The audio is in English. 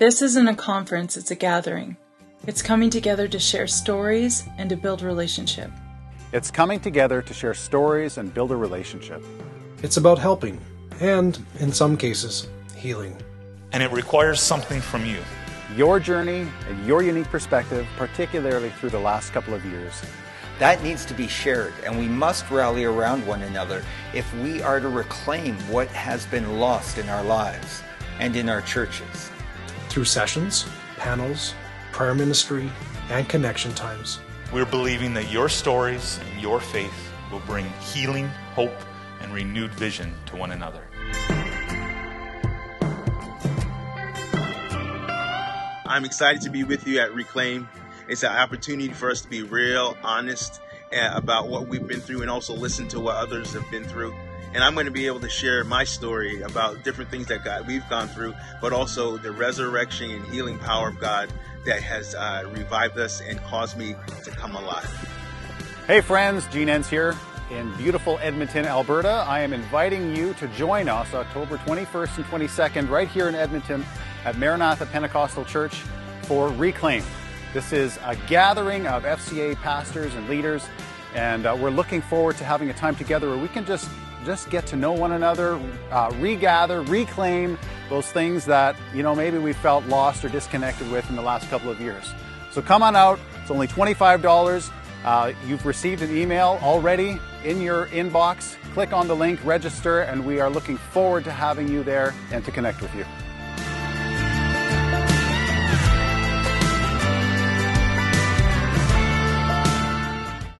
This isn't a conference, it's a gathering. It's coming together to share stories and to build relationship. It's coming together to share stories and build a relationship. It's about helping and, in some cases, healing. And it requires something from you. Your journey and your unique perspective, particularly through the last couple of years. That needs to be shared, and we must rally around one another if we are to reclaim what has been lost in our lives and in our churches. Through sessions, panels, prayer ministry, and connection times. We're believing that your stories and your faith will bring healing, hope, and renewed vision to one another. I'm excited to be with you at Reclaim. It's an opportunity for us to be real, honest uh, about what we've been through and also listen to what others have been through. And I'm going to be able to share my story about different things that God we've gone through, but also the resurrection and healing power of God that has uh, revived us and caused me to come alive. Hey friends, Gene Enns here in beautiful Edmonton, Alberta. I am inviting you to join us October 21st and 22nd right here in Edmonton at Maranatha Pentecostal Church for Reclaim. This is a gathering of FGA pastors and leaders, and uh, we're looking forward to having a time together where we can just just get to know one another, uh, regather, reclaim those things that you know maybe we felt lost or disconnected with in the last couple of years. So come on out. It's only twenty-five dollars. Uh, you've received an email already in your inbox. Click on the link, register, and we are looking forward to having you there and to connect with you.